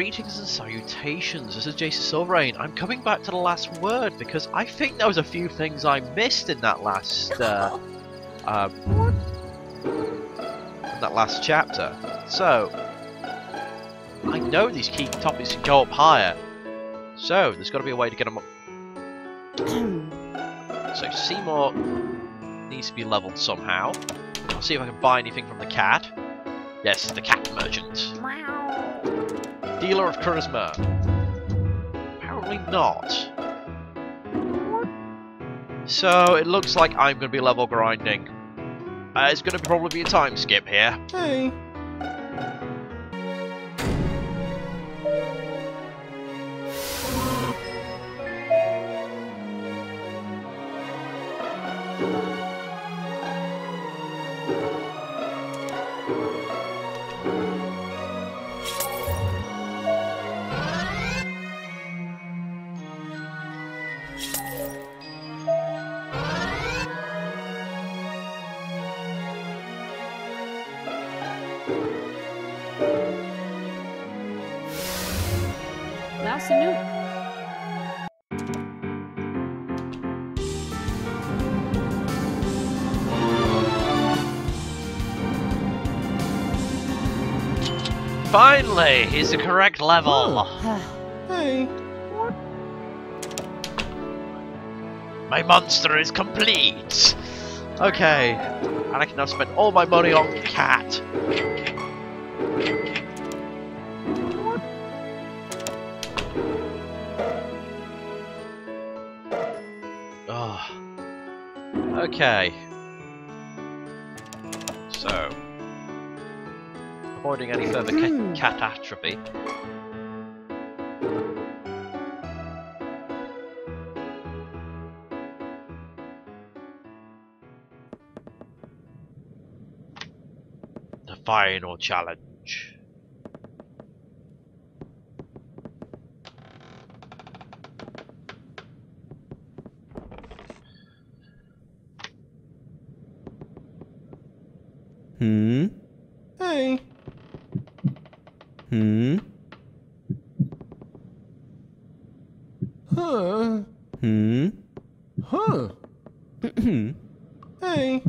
Greetings and salutations, this is Jason Silverain. I'm coming back to the last word because I think there was a few things I missed in that last uh, um, in that last chapter. So I know these key topics can go up higher. So there's got to be a way to get them up. so Seymour needs to be leveled somehow. I'll see if I can buy anything from the cat. Yes, the cat merchant. Dealer of charisma. Apparently not. So it looks like I'm going to be level grinding. Uh, it's going to probably be a time skip here. Hey. Finally, he's the correct level. Hey. My monster is complete. Okay, and I can now spend all my money on cat. Oh. Okay. So, avoiding any hmm. further ca catastrophe. The final challenge. Hmm. Hey. Hmm. Huh. Hmm. Huh. hey.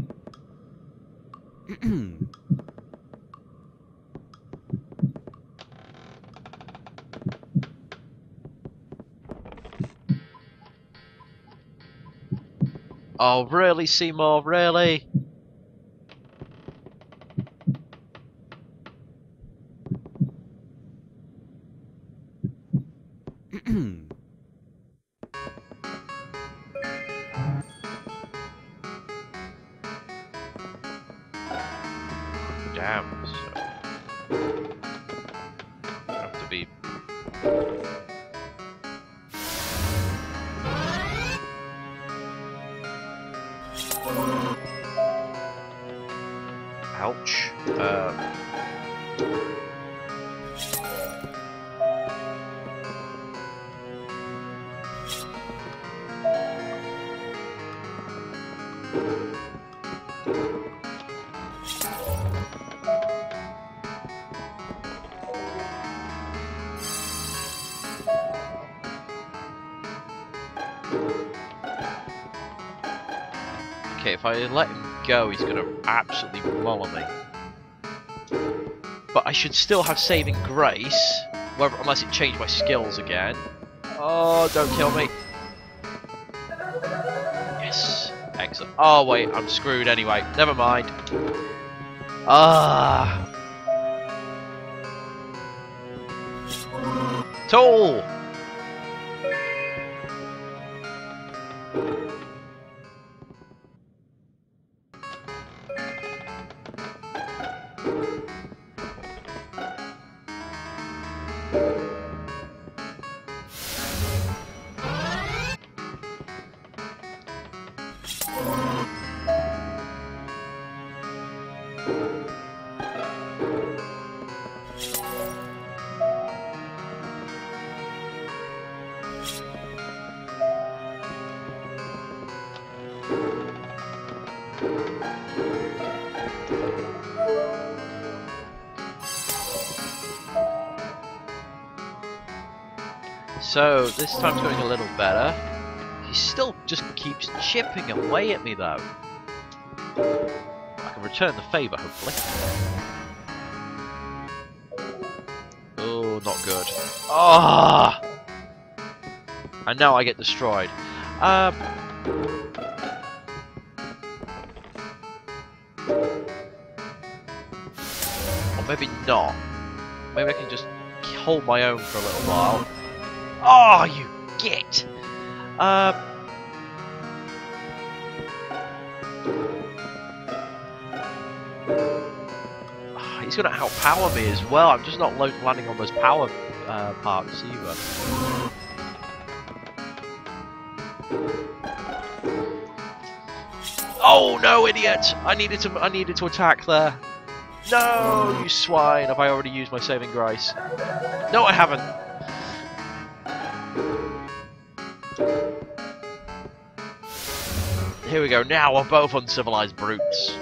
Oh, really, Seymour? Really? Okay, if I let him go, he's gonna absolutely maul me. But I should still have saving grace, whether, unless it changed my skills again. Oh, don't kill me. Yes, excellent. Oh wait, I'm screwed anyway. Never mind. Ah. Tool. So this time's going a little better. He still just keeps chipping away at me though. I can return the favour hopefully. Oh, not good. Ah! And now I get destroyed. Um, or maybe not. Maybe I can just hold my own for a little while. Oh, you git! Ah, he's going to outpower me as well. I'm just not landing on those power uh, parts either. Oh no, idiot! I needed to. I needed to attack there. No, you swine! Have I already used my saving grace? No, I haven't. Here we go. Now we're both uncivilized brutes.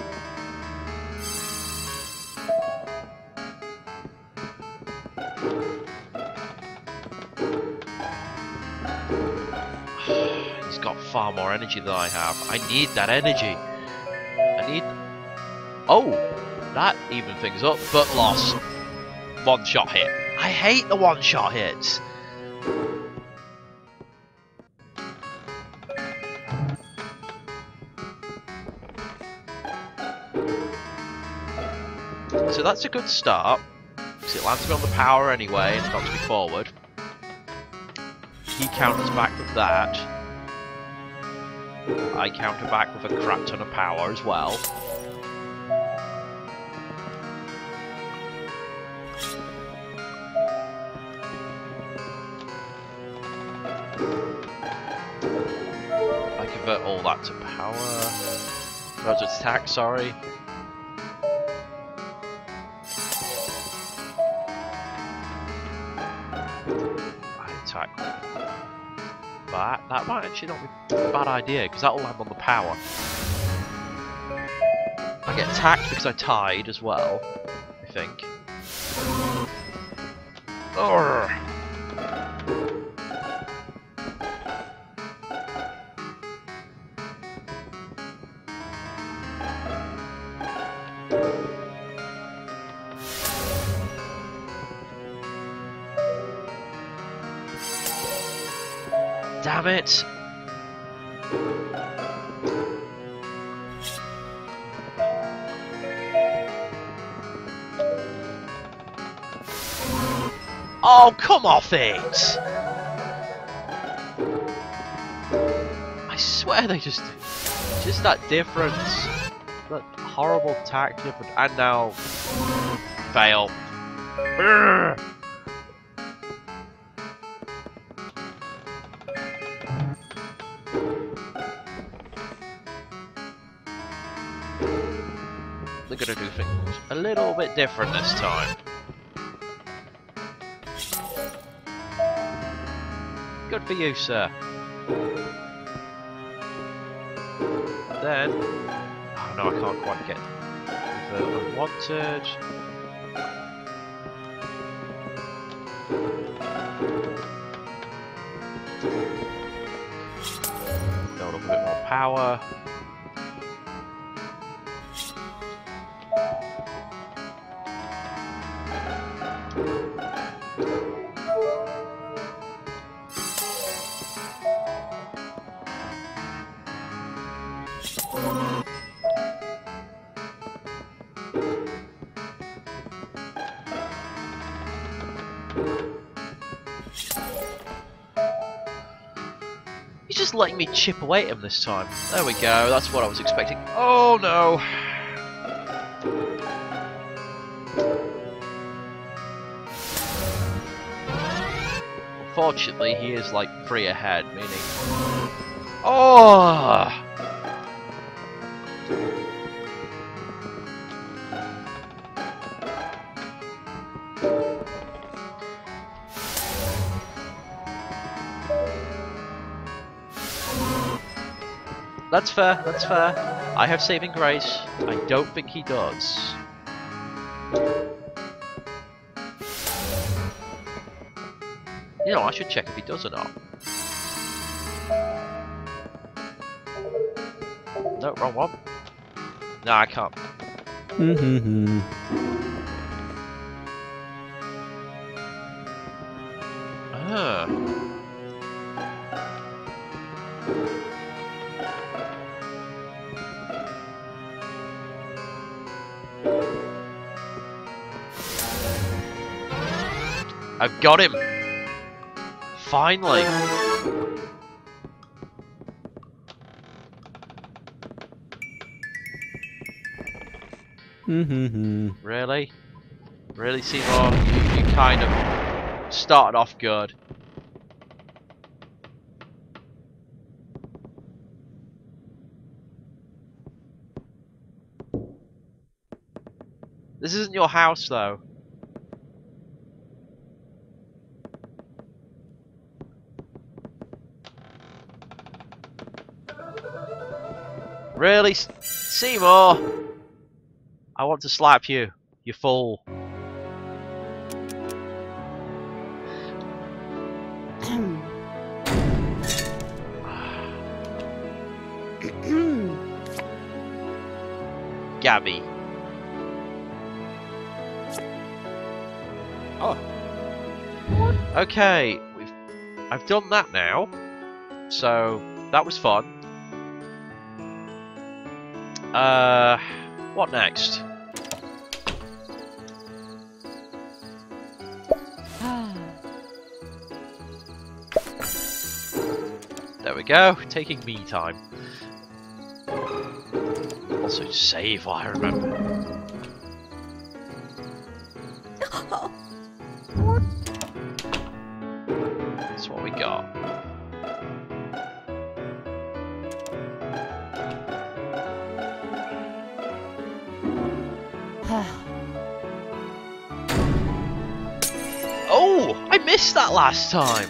He's got far more energy than I have. I need that energy. I need... Oh! That even things up, but loss. One shot hit. I hate the one shot hits. So that's a good start. Because it lands me on the power anyway and knocks me forward. He counters back with that. I counter back with a crap ton of power as well. I convert all that to power. No, to attack, sorry. That. Might actually not be a bad idea, because that'll land on the power. I get attacked because I tied as well, I think. Urgh. Damn it! Oh, come off it! I swear they just... Just that difference. That horrible tact difference. And now... Fail. Urgh. Bit different this time. Good for you, sir. Then, oh no, I can't quite get the unwanted. Build up a little bit more power. Letting me chip away at him this time. There we go, that's what I was expecting. Oh no! Fortunately, he is like three ahead, meaning... Oh! That's fair, that's fair. I have saving grace. I don't think he does. You know, I should check if he does or not. No, wrong one. No, I can't. Mm-hmm. Got him! Finally! Mm-hmm. Really? Really, Seymour? You, you kind of started off good. This isn't your house, though. Really, Seymour? I want to slap you, you fool. Gabby. Oh. Okay, we've I've done that now. So that was fun. Uh what next? There we go, taking me time. Also save I remember. Last time.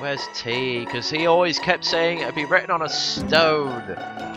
Where's T? Because he always kept saying it'd be written on a stone.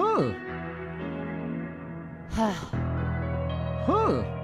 Huh. Huh.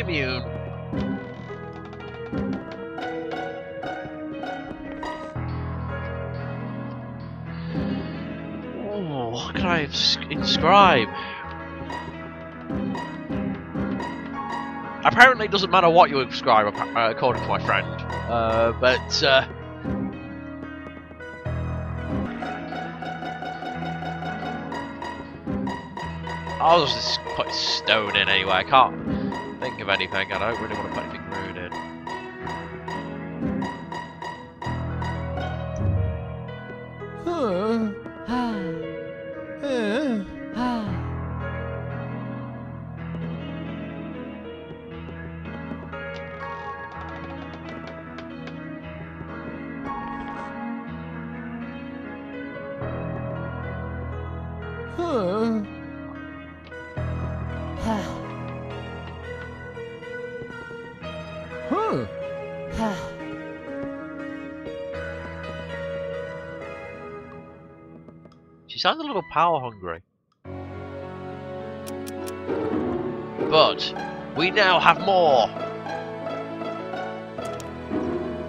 Immune. Oh, what can I inscribe? Apparently, it doesn't matter what you inscribe, uh, according to my friend. Uh, but uh, I'll just put stone in anyway. I can't think of anything, I don't really want to put anything rude in. Huh. sounds a little power hungry. But we now have more.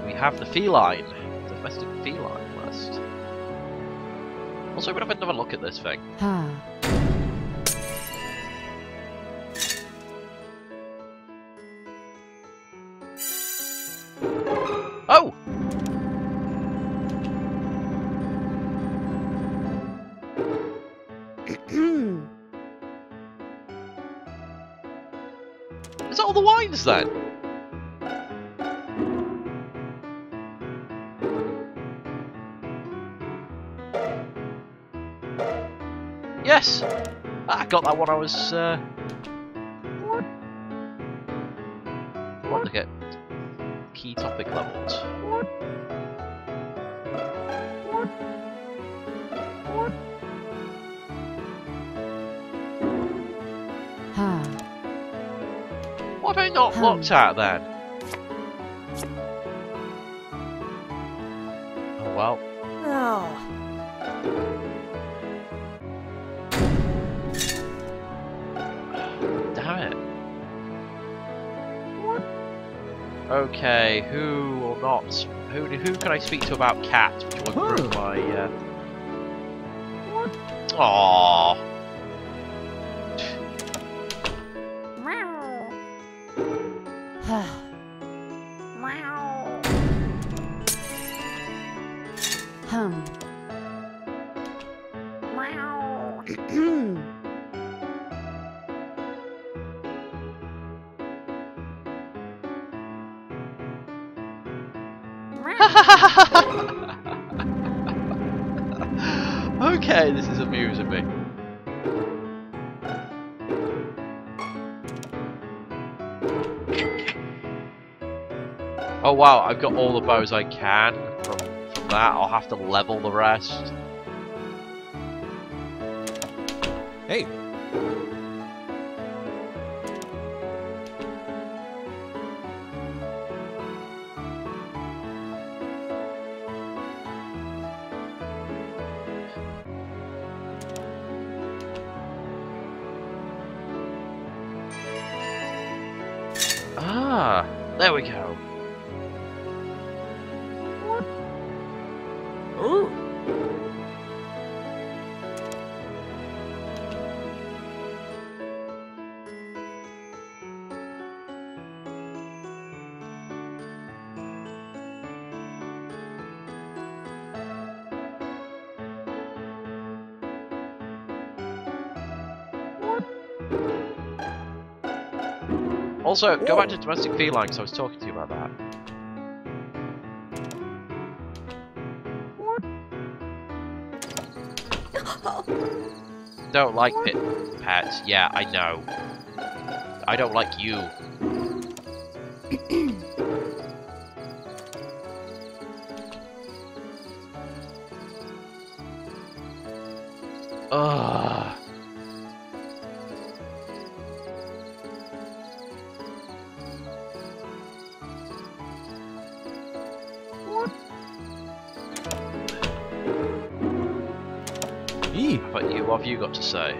We have the feline, domestic feline list. Also, we're gonna have another look at this thing. Ha. Yes! I got that one I was, uh... Wanted to get key topic levels. What have I not looked at then? Oh well. Oh. Damn it. Okay, who or not? Who who can I speak to about cat? Which will improve my uh... Aww. Hum. okay, this is amusing me. Oh wow, I've got all the bows I can from, from that. I'll have to level the rest. Hey. Also, go back to domestic felines, I was talking to you about that. Don't like pit pets. Yeah, I know. I don't like you. Ugh. But you, what have you got to say?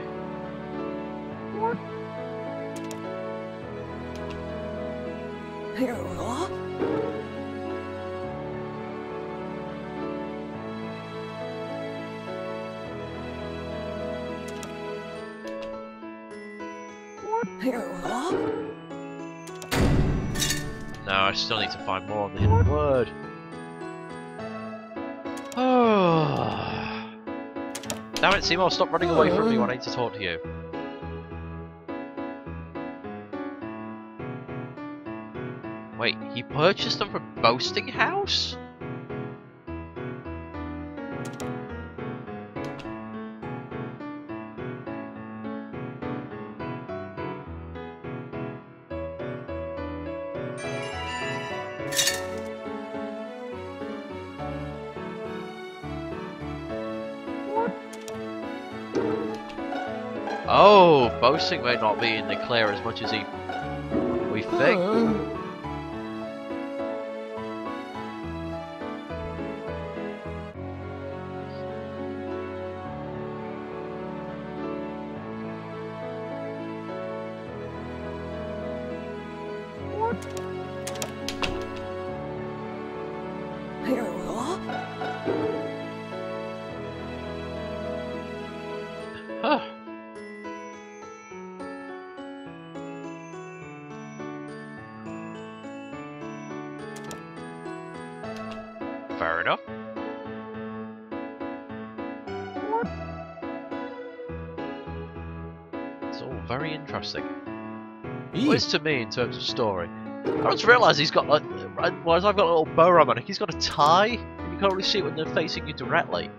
No, I still need to find more of the hidden word. Damn it, Seymour, stop running away from me when I need to talk to you. Wait, he purchased them from Boasting House? Oh, boasting may not be in the clear as much as he we think. Oh, interesting. E. What is to me in terms of story? I just realised he's got like, whereas I've got a little bow my neck, he's got a tie, and you can't really see it when they're facing you directly.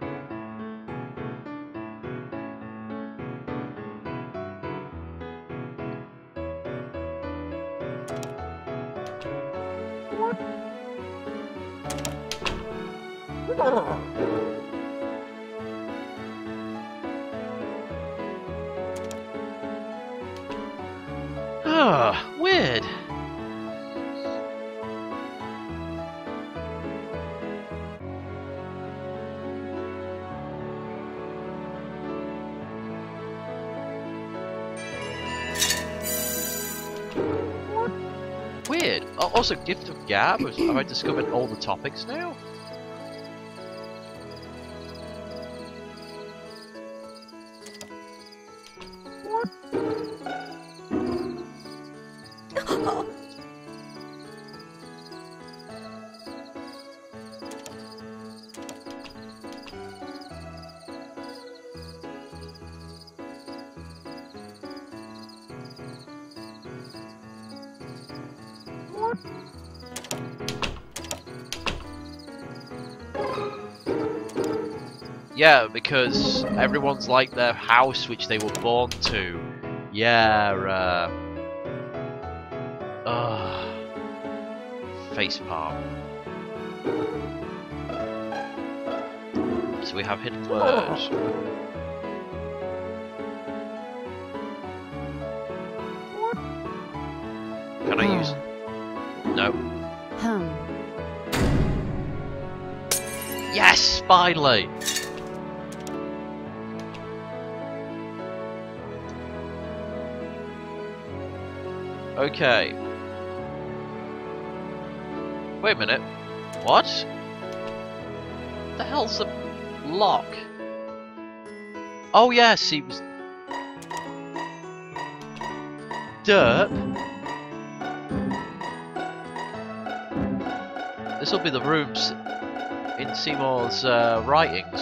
Also, Gift of Gab. Have I discovered all the topics now? Yeah, because everyone's like their house which they were born to. Yeah, uh... Ugh. Facepalm. So we have hidden words. Can I use... No. Hum. Yes, finally! Okay. Wait a minute. What? The hell's the lock? Oh yes, he was... Derp. This will be the rooms in Seymour's uh, writings.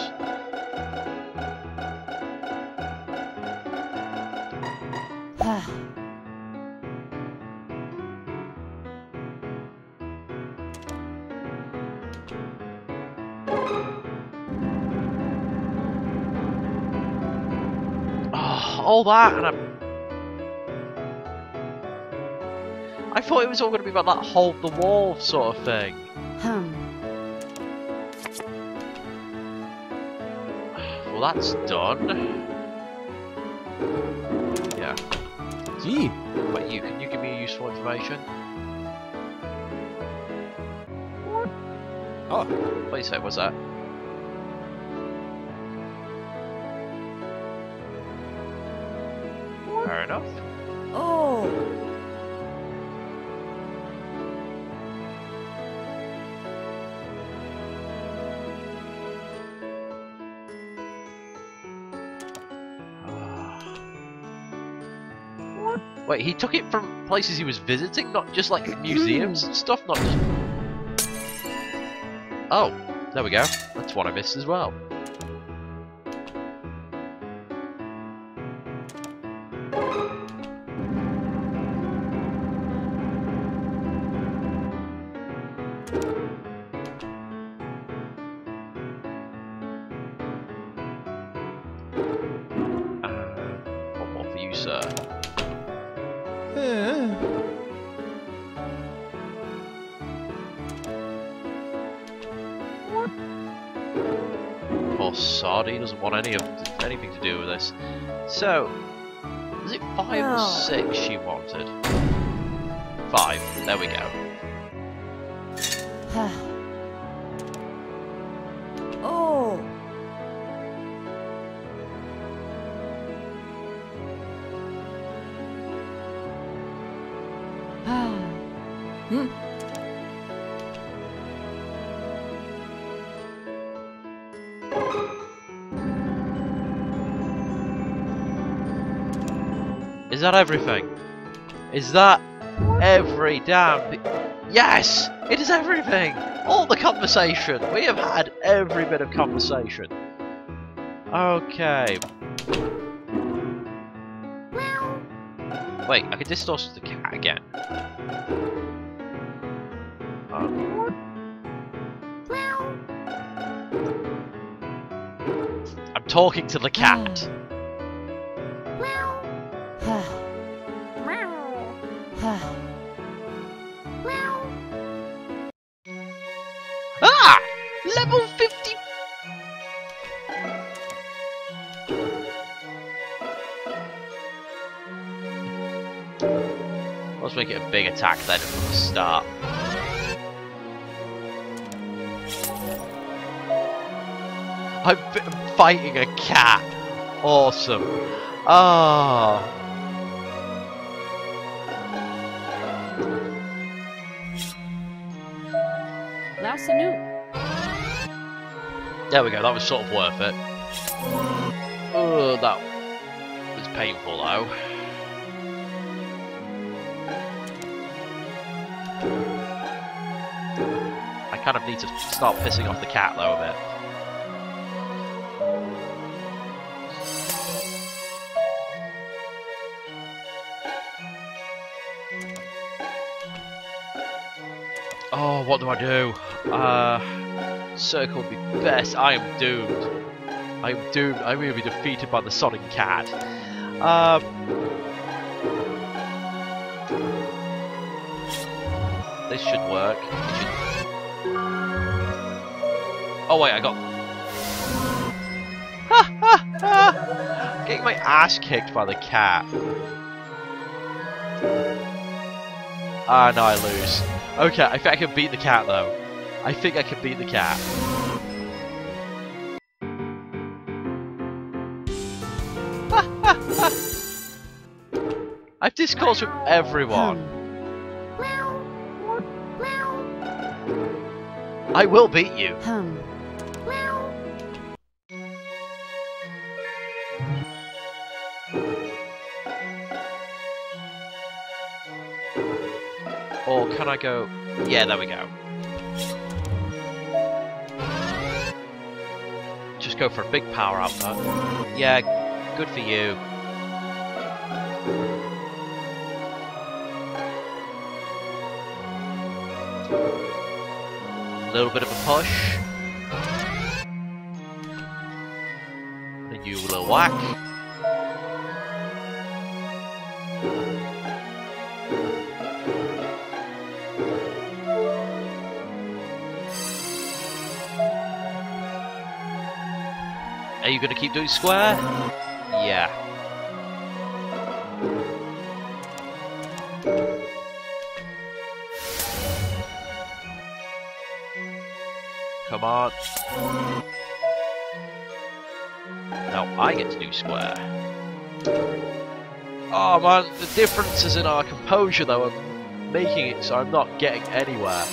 All that and I... I thought it was all going to be about that hold the wall sort of thing. Hum. Well, that's done. Yeah. E. But you, can you give me useful information? Oh, What do you say? What's that? Wait, he took it from places he was visiting, not just like museums and stuff, not just. Oh, there we go. That's one I missed as well. Want any of anything to do with this. So, is it five or Oh. six she wanted? Five. There we go. Is that everything? Is that every damn... Yes! It is everything! All the conversation! We have had every bit of conversation. Okay. Wait, I can distort the cat again. Um, I'm talking to the cat. Ah! Level 50! Let's make it a big attack then from the start. I'm fighting a cat. Awesome. Ah. Lao There we go, that was sort of worth it. Oh, that was painful though. I kind of need to start pissing off the cat though a bit. Oh, what do I do? Uh, circle would be best. I am doomed. I am doomed. I will be defeated by the Sonic Cat. Um, this should work. Should... Oh wait, I got. Ha ha ha! Getting my ass kicked by the cat. Ah, no, I lose. Okay, I think I can beat the cat though. I think I can beat the cat. I've discoursed with everyone. I will beat you. Or can I go... Yeah, there we go. Go for a big power output. Yeah, good for you. A little bit of a push. And you little whack. You going to keep doing square? Yeah. Come on. Now I get to do square. Oh man, the differences in our composure though are making it so I'm not getting anywhere.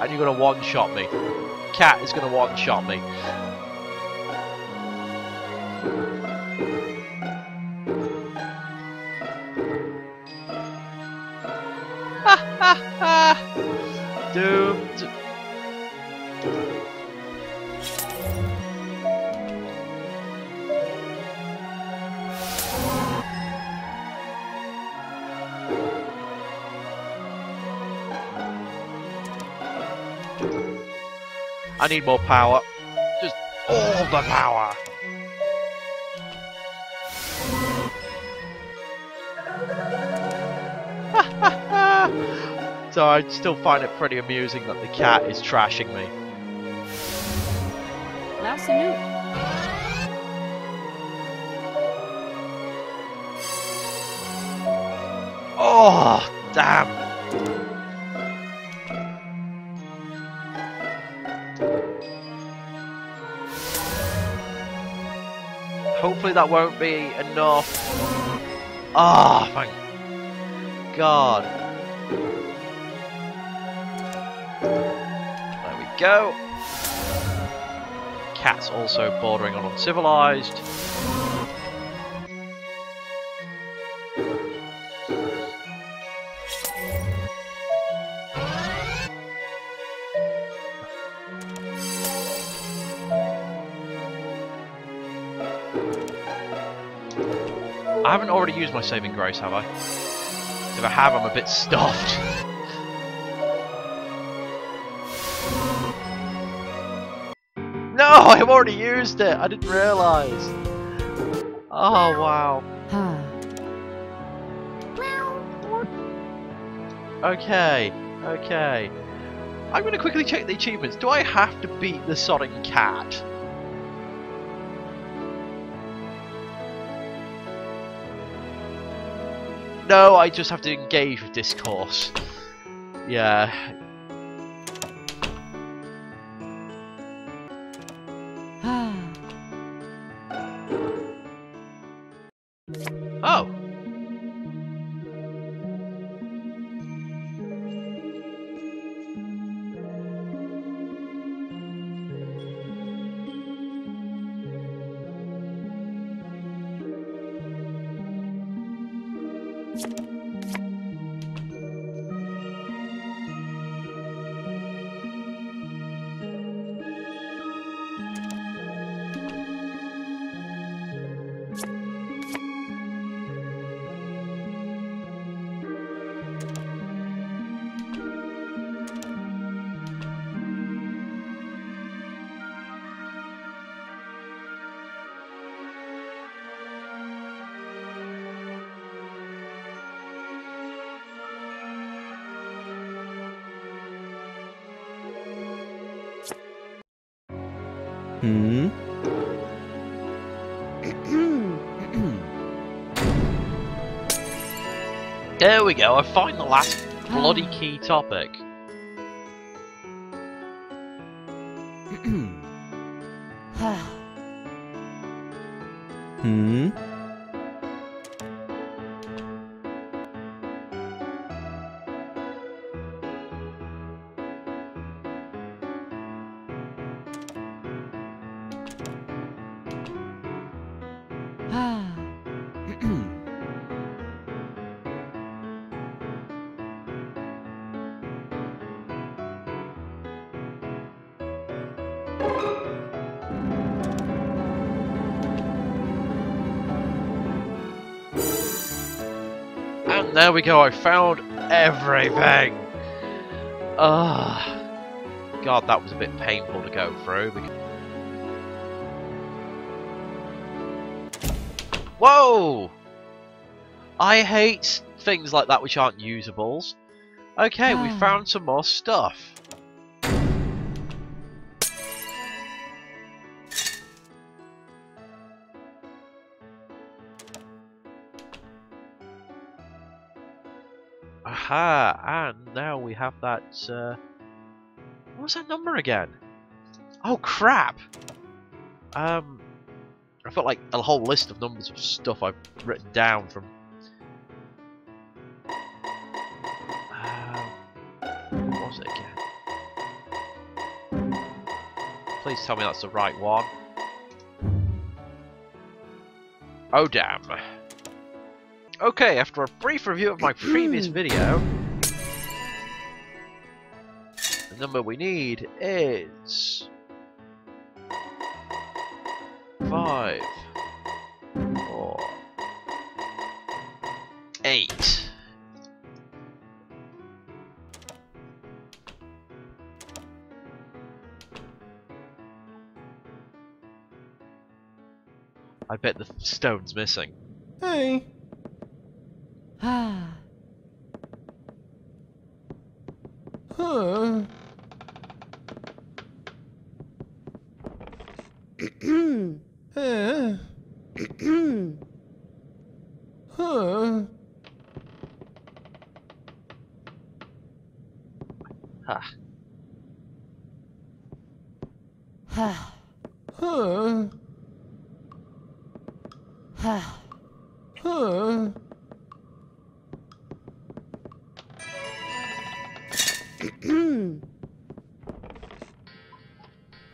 And you're gonna one-shot me. Cat is gonna one-shot me. I need more power. Just all the power. so I still find it pretty amusing that the cat is trashing me. Oh, damn. Hopefully that won't be enough. Ah, oh, thank God. There we go. Cat's also bordering on uncivilized. Already used my saving grace, have I? If I have, I'm a bit stuffed. No, I've already used it. I didn't realise. Oh wow. Okay, okay. I'm gonna quickly check the achievements. Do I have to beat the Sonic Cat? No, I just have to engage with discourse. Yeah. Hmm. There we go, I find the last bloody key topic. There we go, I found everything! Ugh. God, that was a bit painful to go through. because- Whoa! I hate things like that which aren't usables. Okay, we Ah. found some more stuff. Aha! And now we have that. Uh... What was that number again? Oh crap! Um, I've got like a whole list of numbers of stuff I've written down from. Um, what was it again? Please tell me that's the right one. Oh damn. Okay, after a brief review of my previous video, the number we need is five, four, eight. I bet the stone's missing. Hey.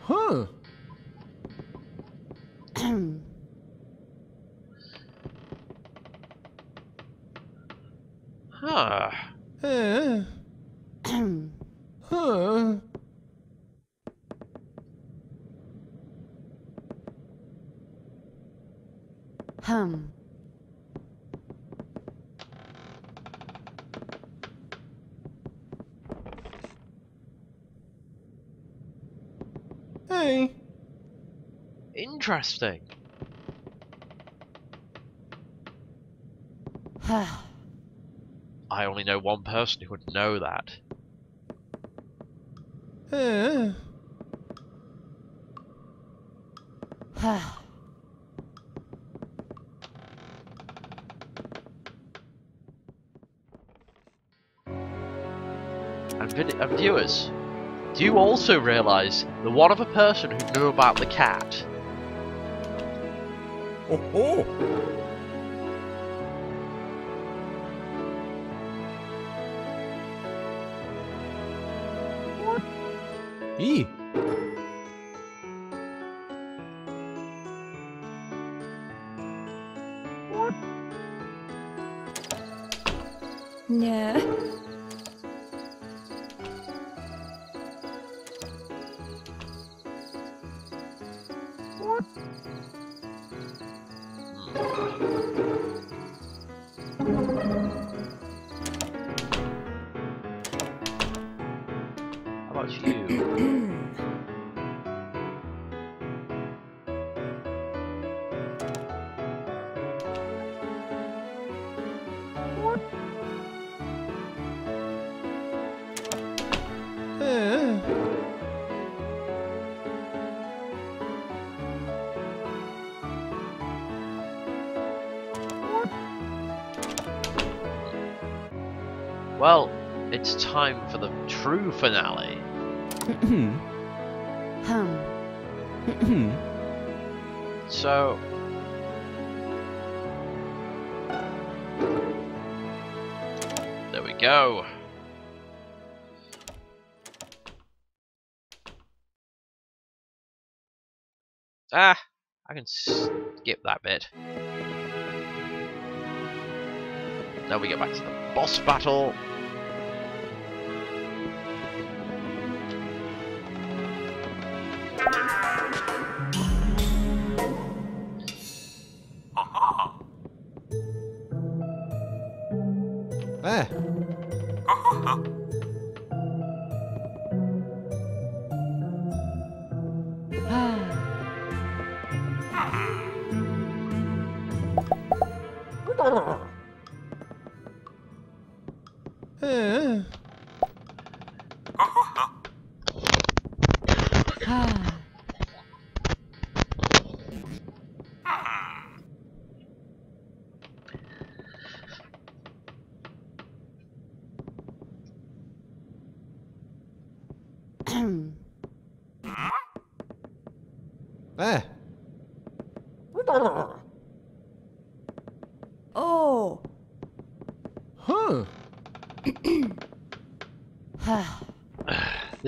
Huh. Huh. Eh. Huh. Hum. Hey. Interesting. I only know one person who would know that. Uh, And, and viewers, do you also realise the one other person who knew about the cat? Oh, oh. E. Well, it's time for the true finale. Hum. So. There we go. Ah, I can skip that bit. Now we get back to the boss battle.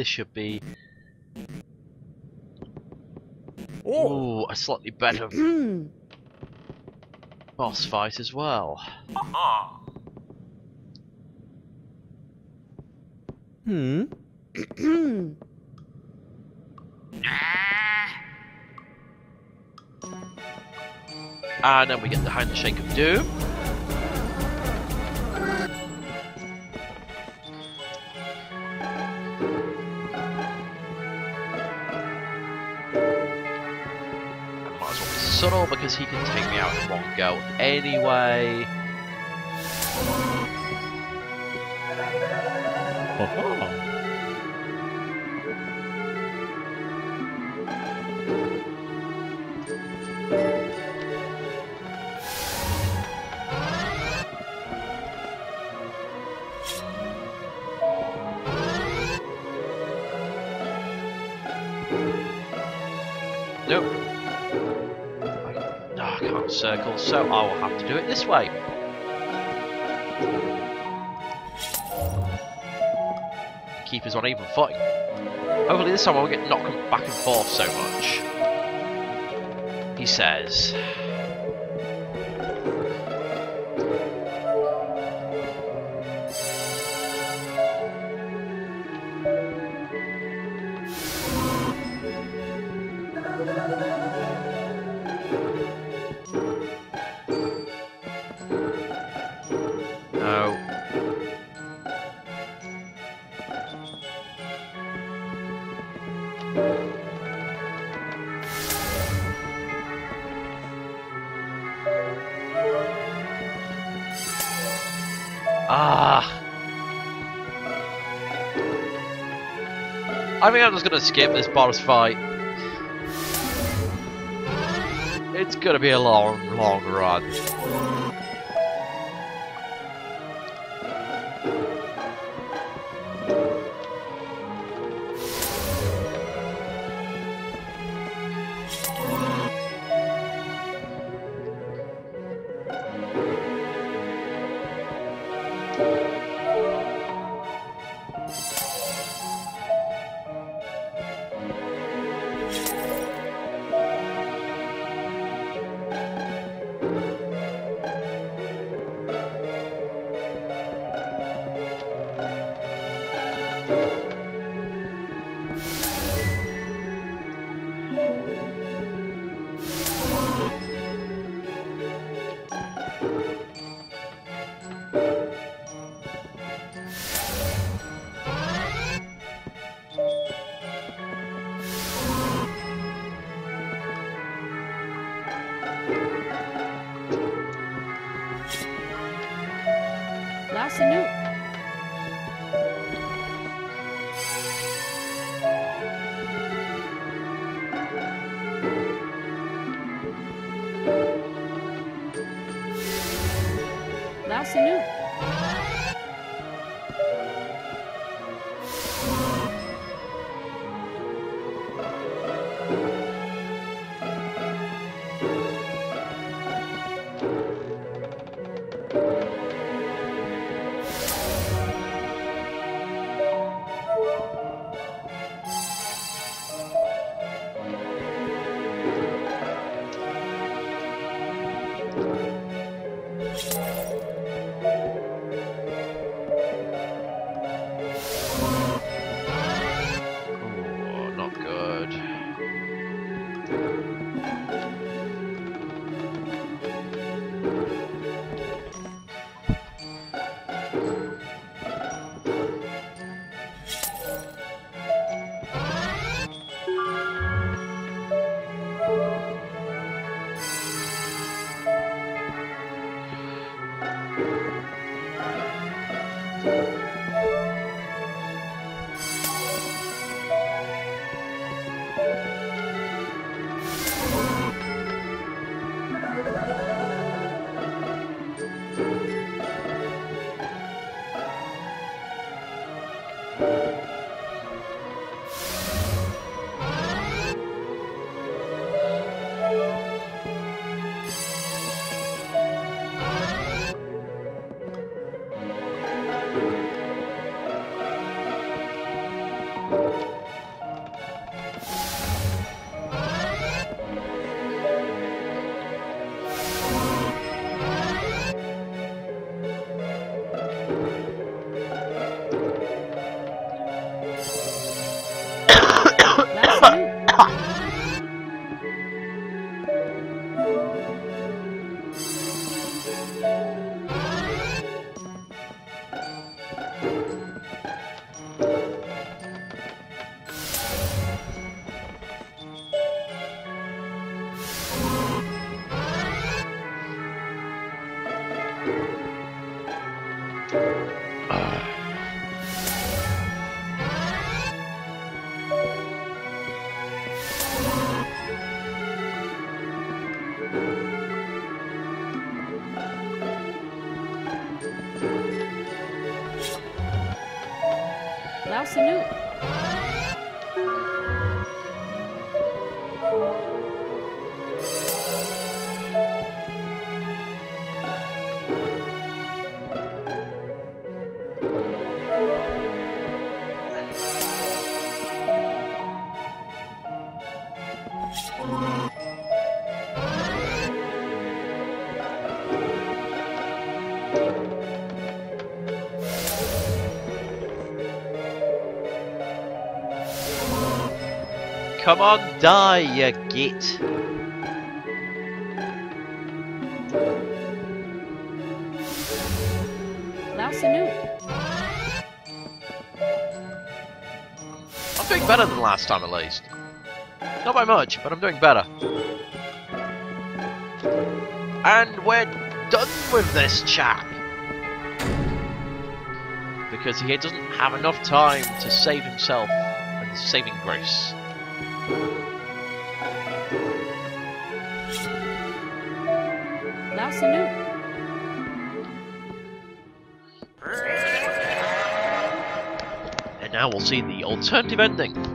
This should be Oh. ooh, a slightly better boss fight as well. Hmm. And then we get the handshake of doom. Subtle because he can take me out in one go anyway. Circle, so I will have to do it this way. Keep on even footing. Hopefully this time I won't get knocked back and forth so much. He says. Ah. I think I'm just gonna skip this boss fight. It's gonna be a long, long run. Lao Sanu. Come on, die, you git. I'm doing better than last time at least. Not by much, but I'm doing better. And we're done with this chap. Because he doesn't have enough time to save himself and saving grace. Lao Sanu. And now we'll see the alternative ending.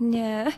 Nie.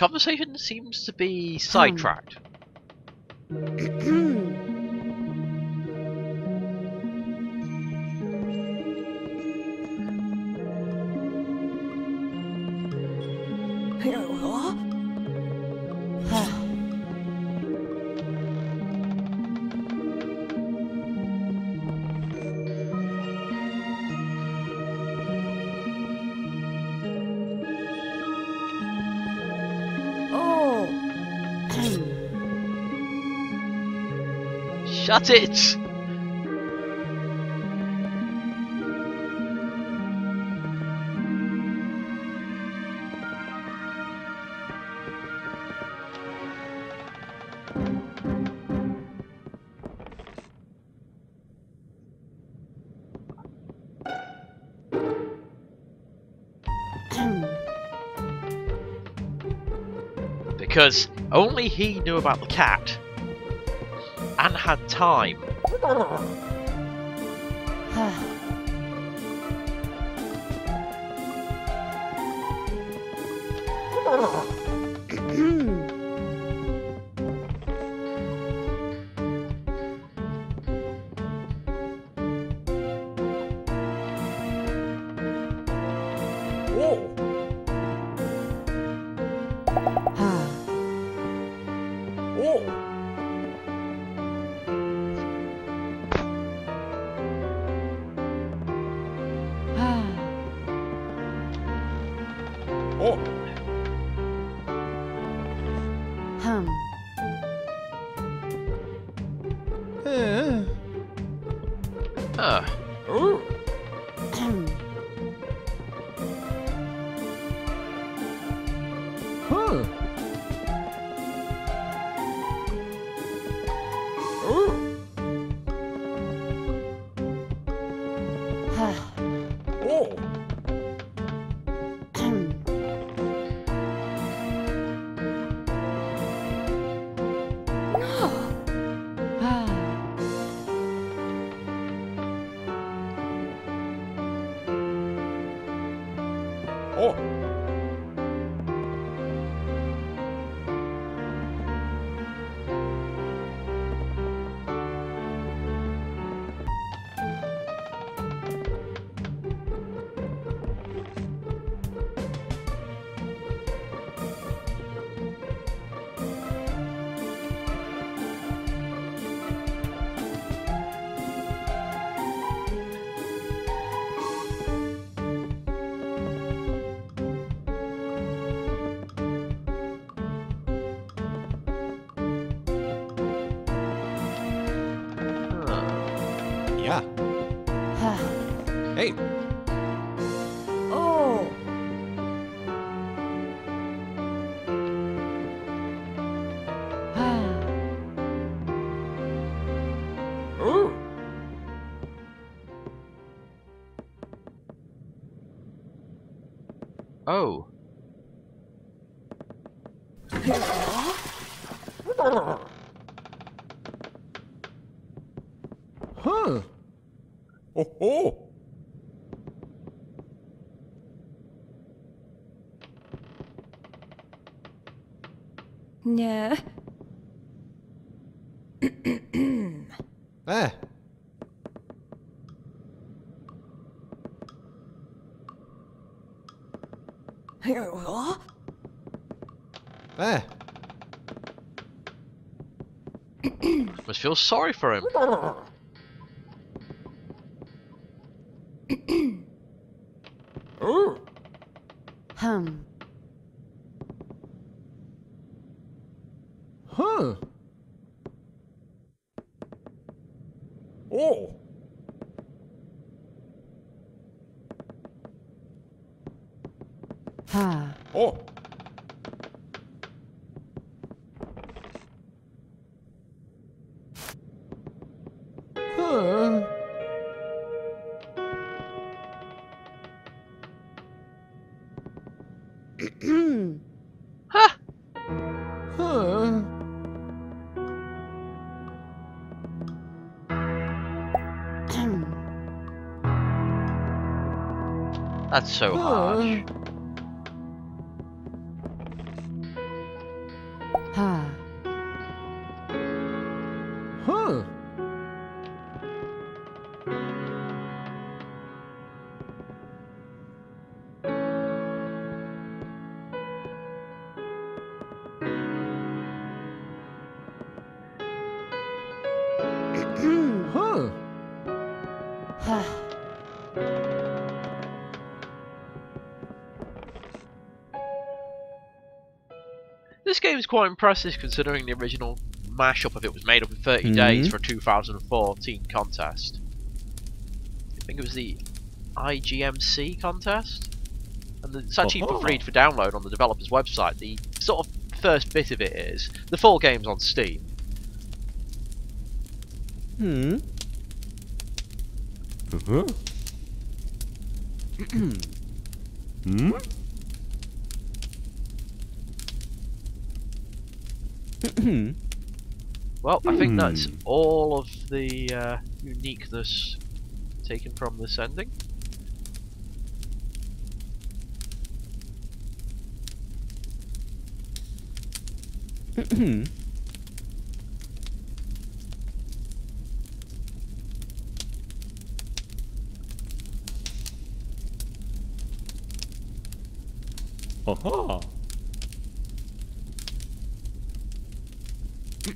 Conversation seems to be hmm. sidetracked. It! Because only he knew about the cat and had time. Hey. Feel sorry for him. That's so harsh. Quite impressive considering the original mashup of it was made up in 30 days Mhm. for a 2014 contest. I think it was the IGMC contest? And it's actually for Oh. free for download on the developer's website. The sort of first bit of it is the full game's on Steam. Hmm. Uh-huh. hmm? Hmm. Well, I think that's Hmm. all of the uh, uniqueness taken from this ending.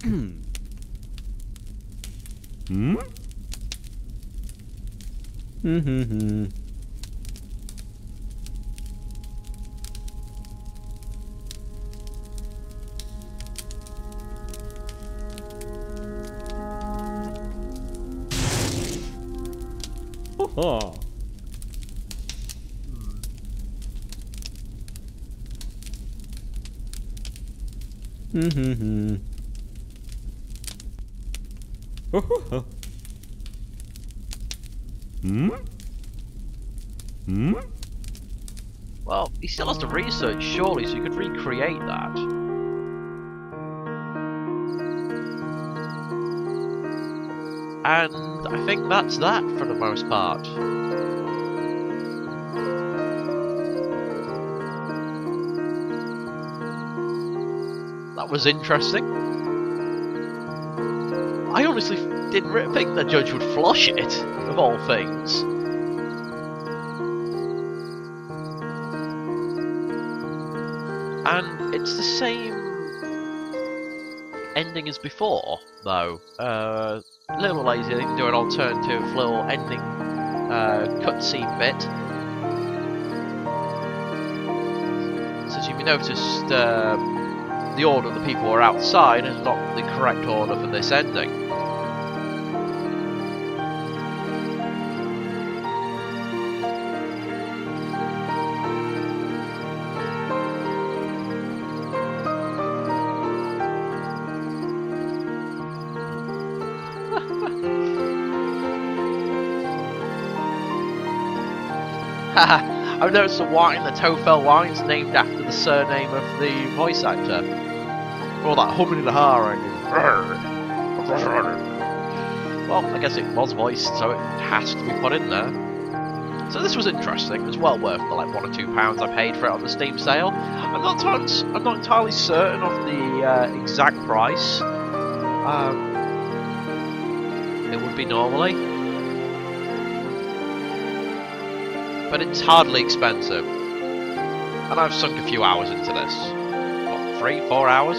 Hmm. Aha. Hmm? Hmm. Hmm. Aha. Hmm. Hmm. Aha. Hmm? Hmm? Well, he still has to research, surely, so you could recreate that. And I think that's that for the most part. That was interesting. I honestly didn't think the judge would flush it, of all things. And it's the same ending as before, though. Uh, a little lazy, they do an alternative little ending uh, cutscene bit. As you've noticed, um, the order the people are outside is not the correct order for this ending. Haha, I've the wine, the Tofel wine's named after the surname of the voice actor. All that humming and hawing. Well, Well, I guess it was voiced, so it has to be put in there. So this was interesting. It was well worth the like one or two pounds I paid for it on the Steam sale. I'm not I'm not entirely certain of the uh, exact price. Um, it would be normally, but it's hardly expensive. And I've sunk a few hours into this. What, three, four hours?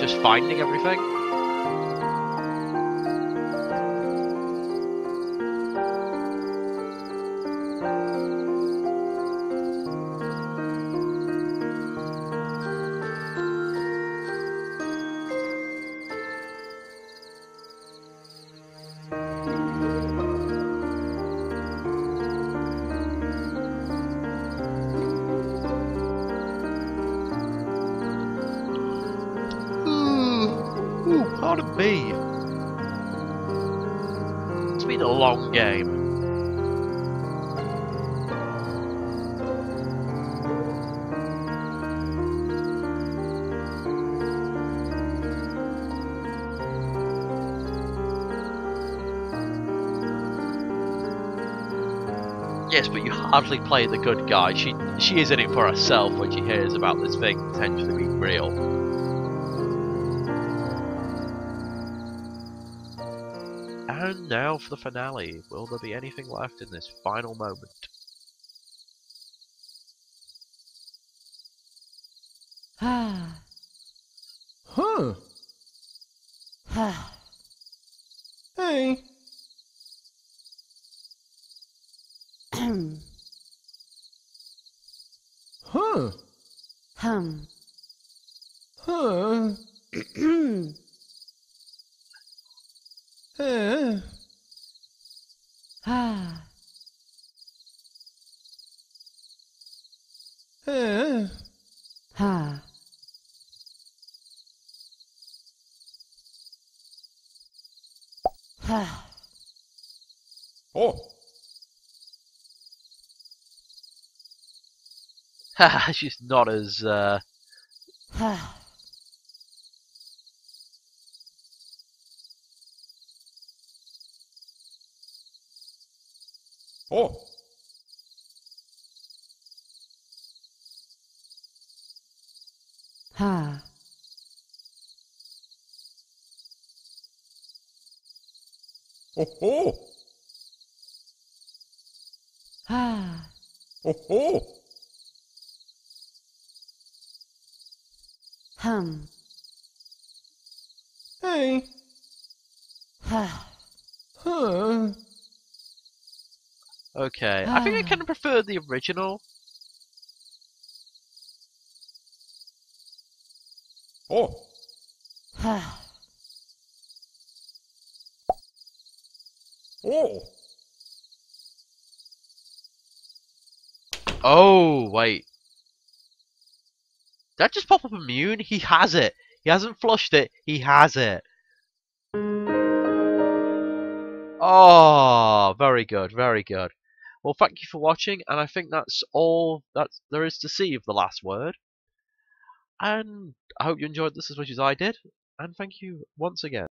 Just finding everything. Hardly play the good guy. She she is in it for herself when she hears about this thing potentially being real. And now for the finale. Will there be anything left in this final moment? Ah. Huh. Ah. Hey. Hum. Huh. Hum. Huh. Hum. Eh. Ah. Eh. Ha. Ha. Oh. she's not as uh, Oh. Ha. Oh. Oh. Ha. Oh. Oh. Hum. Hey. Ha. Huh. okay. I think I kind of prefer the original. Oh. Ha. Oh. Oh wait, did that just pop up immune? He has it. He hasn't flushed it. He has it. Oh, very good, very good. Well, thank you for watching, and I think that's all that there is to see of the last word. And I hope you enjoyed this as much as I did, and thank you once again.